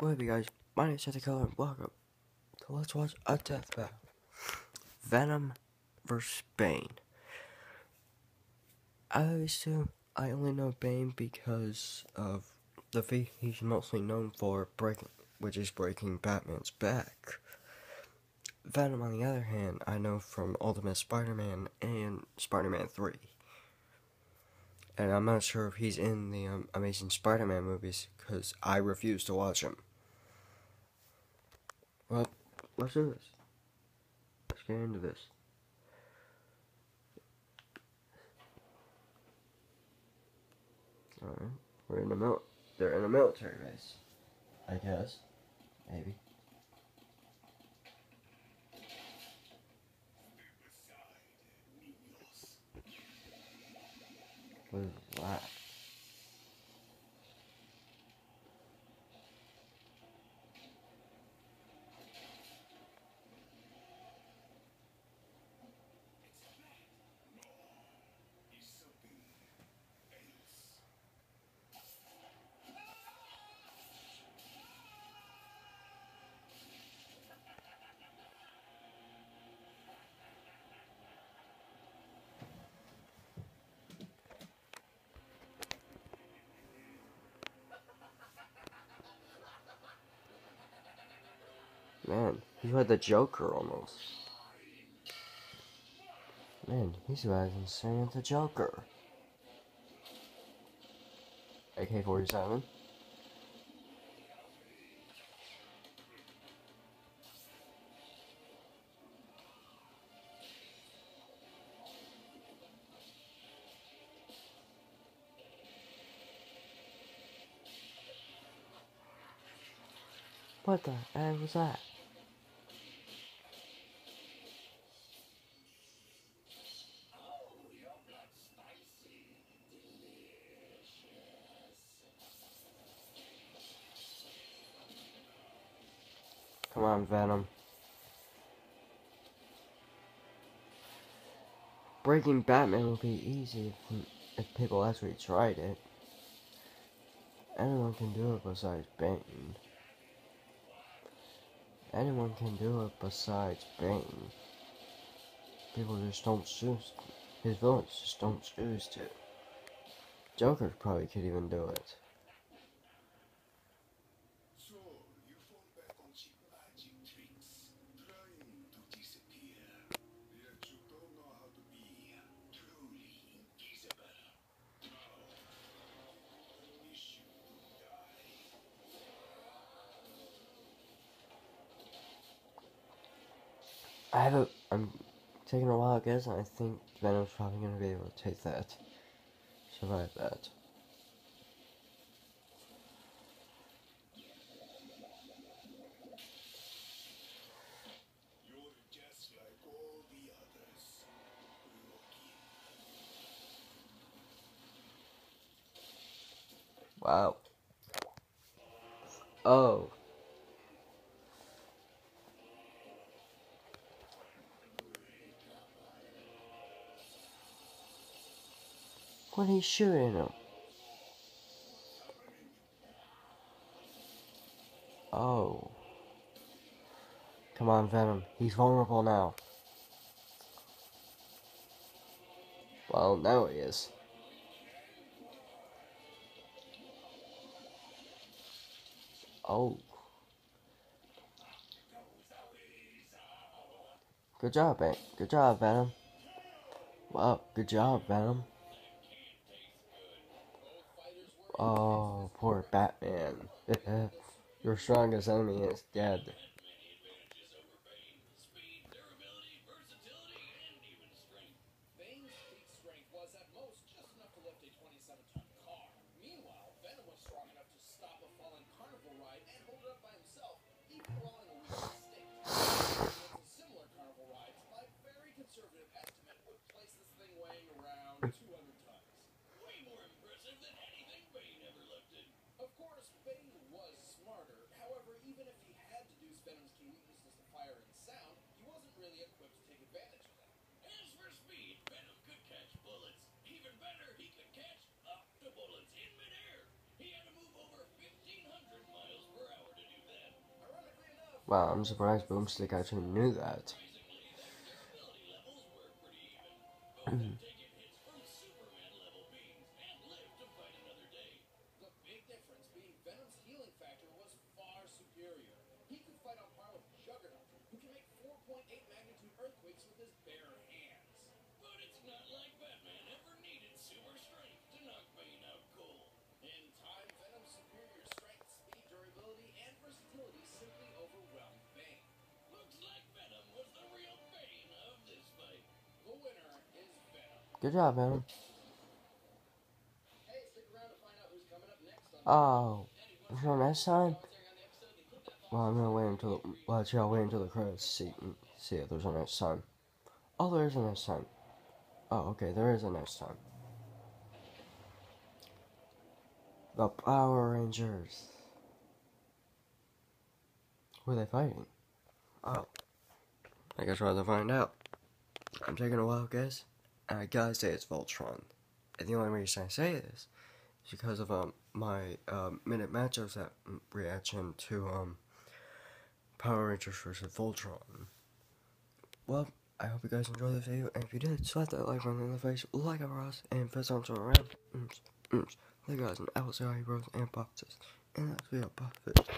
What up, you guys? My name is Seth Color, and welcome to Let's Watch a Death Battle. Venom vs. Bane. I assume I only know Bane because of the feat he's mostly known for breaking, which is breaking Batman's back. Venom, on the other hand, I know from Ultimate Spider-Man and Spider-Man 3. And I'm not sure if he's in the um, Amazing Spider-Man movies because I refuse to watch them. Well, let's do this. Let's get into this. Alright, we're in the mil- they're in a military base. I guess. Maybe. What is that? Man, he's like the Joker almost. Man, he's as insane as the Joker. AK 47. What the heck was that? Come on, Venom. Breaking Batman would be easy if, if people actually tried it. Anyone can do it besides Bane. Anyone can do it besides Bane. People just don't choose. His villains just don't choose to. Joker probably could even do it. So, you fall back on cheap magic tricks, trying to disappear. Yet you don't know how to be truly invisible. Now, I wish you to die. I have a. I'm taking a wild guess, and I think Venom's probably gonna be able to take that. Survive that. Wow. Oh. What are you shooting him? Oh. Come on, Venom. He's vulnerable now. Well, now he is. Oh. Good job, Ben. Good job, Venom. Wow, good job, Venom. Oh, poor Batman. Your strongest enemy is dead. Wow, I'm surprised Boomstick actually knew that. The big difference being Venom's healing factor was far superior. He could fight on par with Juggernaut, who can make 4.8 magnitude earthquakes with his bare hands. But it's not like up job, man. Oh, until next time. Well, I'm gonna wait until well, actually, I'll wait until the credits see see if there's a next time. Oh, there is a next time. Oh, okay, there is a next time. The Power Rangers. Who are they fighting? Oh, I guess we'll have to find out. I'm taking a while, guess, and I gotta say it's Voltron. And the only reason I say this is because of um my um minute matchups that reaction to um Power Rangers versus Voltron. Well, I hope you guys enjoyed this video, and if you did, slap that like button in the face, like a BROSS, and fist arms around. Mm, mm. Thank you guys, and I will see how you bros and boxes. And that's video, Buffett.